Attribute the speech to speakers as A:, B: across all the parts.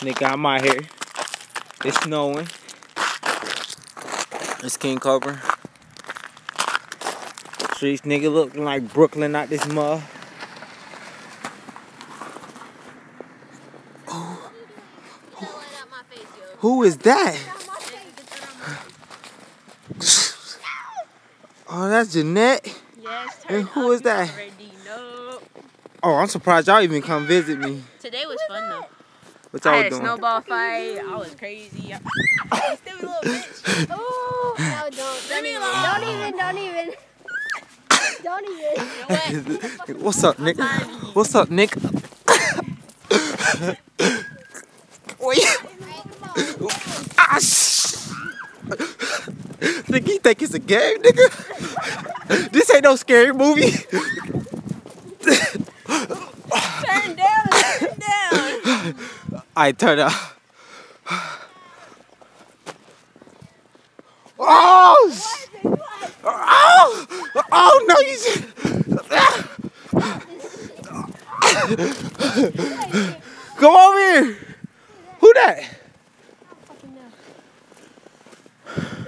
A: Nigga, I'm out here. It's snowing. It's King Kobra. Streets nigga looking like Brooklyn out this mud. Who is that? Oh, that's Jeanette.
B: Yes,
A: And who is that? Oh, I'm surprised y'all even come visit me.
B: Today was fun though.
A: What
B: I
A: y'all
B: had a
A: doing?
B: snowball fight. I was crazy. I- Stupid little bitch.
C: Oh, no, don't.
B: Leave me
C: Don't even, don't even. Don't even.
B: You know what?
A: What's up, Nick? What's up, Nick? Wait. Ah, sh- Nigga, you think it's a game, nigga? This ain't no scary movie.
B: Turn down, turn down.
A: I turn up. Oh! Oh! Oh no! You should. Come over here. Who that?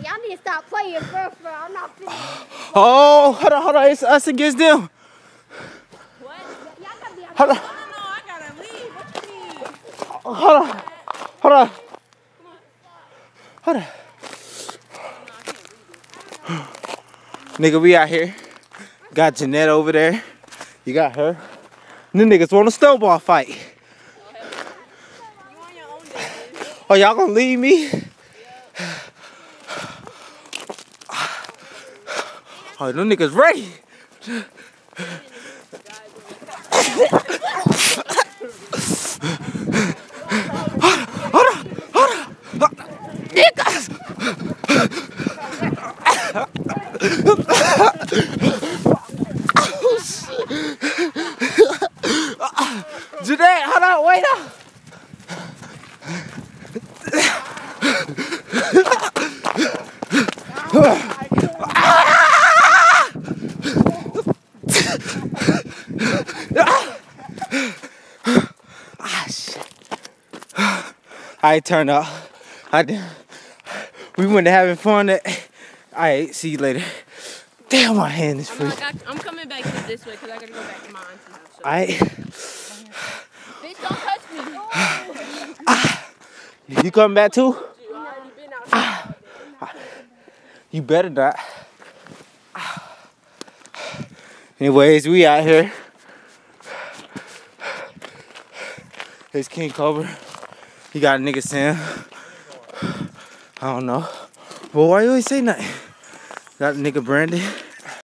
C: Y'all need to stop playing, bro, bro. I'm not finished.
A: Oh, hold on, hold on. It's us against them.
B: What?
C: Y'all gotta be
A: Hold on,
B: No, no, I gotta leave. What you mean?
A: Hold on, hold on. Hold on. Nigga, we out here. Got Jeanette over there. You got her. Them niggas want a snowball fight. Oh, y'all gonna leave me? Oh, them niggas ready. Hold on, hold on, hold on. Oh, hold on, wait up. Ah. I turn up. I did. We went to having fun. At, I see you later. Damn, my hand is
B: I'm,
A: free.
B: I, I'm coming back this way because I gotta go back to my auntie's house. So.
A: I.
B: Bitch, don't touch me.
A: You coming back too?
B: You
A: better not. Anyways, we out here. It's King Kobra. He got a nigga Sam. I don't know. But why you always say nothing? A nigga Brandon.